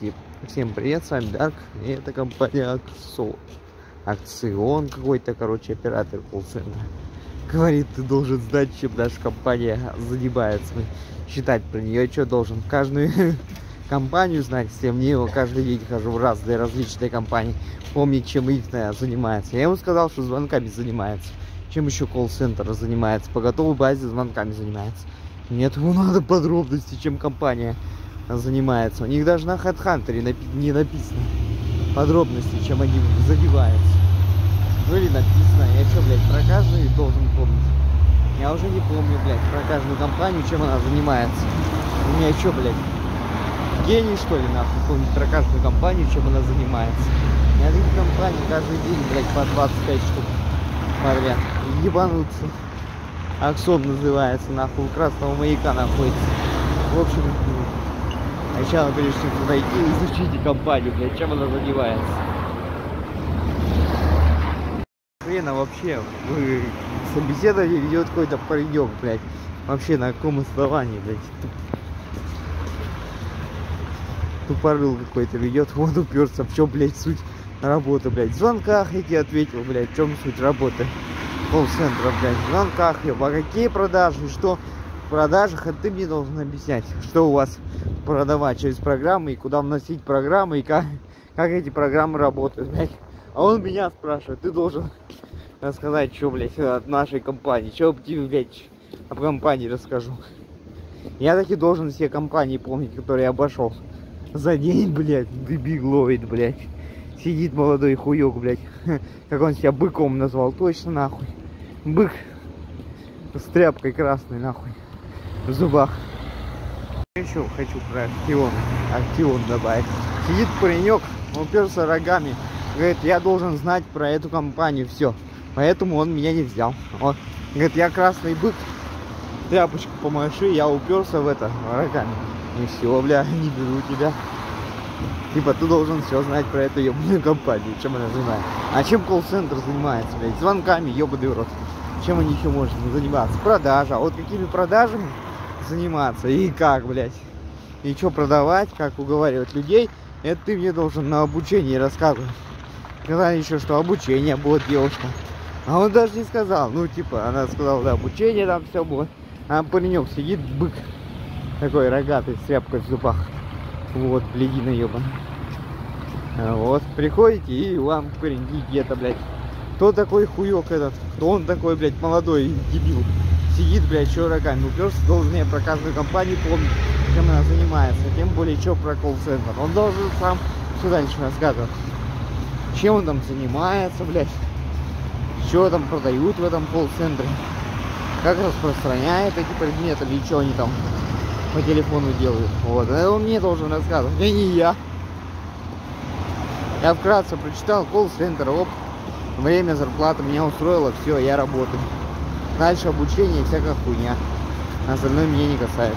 новости. Всем привет, с вами Дарк, и это компания Аксо. Акцион какой-то, короче, оператор колл-центра. Говорит, ты должен знать, чем наша компания занимается. Считать про нее, что должен. Каждую компанию знать, всем мне его каждый день хожу в разные различные компании. Помнить, чем их занимается. Я ему сказал, что звонками занимается. Чем еще колл-центр занимается? По готовой базе звонками занимается. Нет, ему надо подробности, чем компания занимается. У них даже на HeadHunter не написано подробности, чем они задеваются. Ну или написано, я что, блядь, про каждую должен помнить? Я уже не помню, блядь, про каждую компанию, чем она занимается. У меня что, блядь, гений, что ли, нахуй, помнить про каждую компанию, чем она занимается. У меня таких компаний каждый день, блядь, по 25 штук подряд. Ебануться. Аксон называется, нахуй, у красного маяка находится. В общем, Сначала, конечно, туда идти изучите компанию, блядь, чем она занимается. Хрена вообще, вы собеседование ведет какой-то паренек, блядь. Вообще на каком основании, блядь. Тупорыл какой-то ведет, вот уперся, в чем, блядь, суть работы, блядь. В звонках я тебе ответил, блядь, в чем суть работы колл-центра, блядь. В звонках я, а какие продажи, что продажах, а ты мне должен объяснять, что у вас продавать через программы и куда вносить программы и как, как эти программы работают, блядь. А он меня спрашивает, ты должен рассказать, что, блядь, от нашей компании, что тебе, блядь, об компании расскажу. Я таки должен все компании помнить, которые я обошел. За день, блядь, дебил ловит, блядь. Сидит молодой хуёк, блядь. Как он себя быком назвал, точно нахуй. Бык с тряпкой красной, нахуй. В зубах. Еще хочу про Актион, Актион добавить. Сидит паренек, уперся рогами. Говорит, я должен знать про эту компанию все. Поэтому он меня не взял. Он говорит, я красный бык, тряпочку помаши, я уперся в это рогами. И все, бля, не беру тебя. Типа ты должен все знать про эту ебаную компанию, чем она занимается. А чем колл-центр занимается, блядь? Звонками, ебаный рот. Чем они еще могут заниматься? Продажа. А вот какими продажами? Заниматься и как, блядь. И что продавать, как уговаривать людей, это ты мне должен на обучении рассказывать. Сказали еще, что обучение будет девушка. А он даже не сказал. Ну, типа, она сказала, да, обучение там все будет. А паренек сидит, бык. Такой рогатый, с тряпкой в зубах. Вот, блядина ебаная. Вот, приходите и вам пареньки где-то, блядь. Кто такой хуёк этот? Кто он такой, блядь, молодой дебил? Сидит, блядь, что рогами уперся, должен я про каждую компанию помнить, чем она занимается, тем более, что про колл-центр. Он должен сам все дальше рассказывать, чем он там занимается, блядь, что там продают в этом колл-центре, как распространяет эти предметы, или что они там по телефону делают. Вот, это он мне должен рассказывать, а не я. Я вкратце прочитал колл-центр, оп, время зарплаты меня устроило, все, я работаю. Дальше обучение и всякая хуйня. Остальное меня не касается.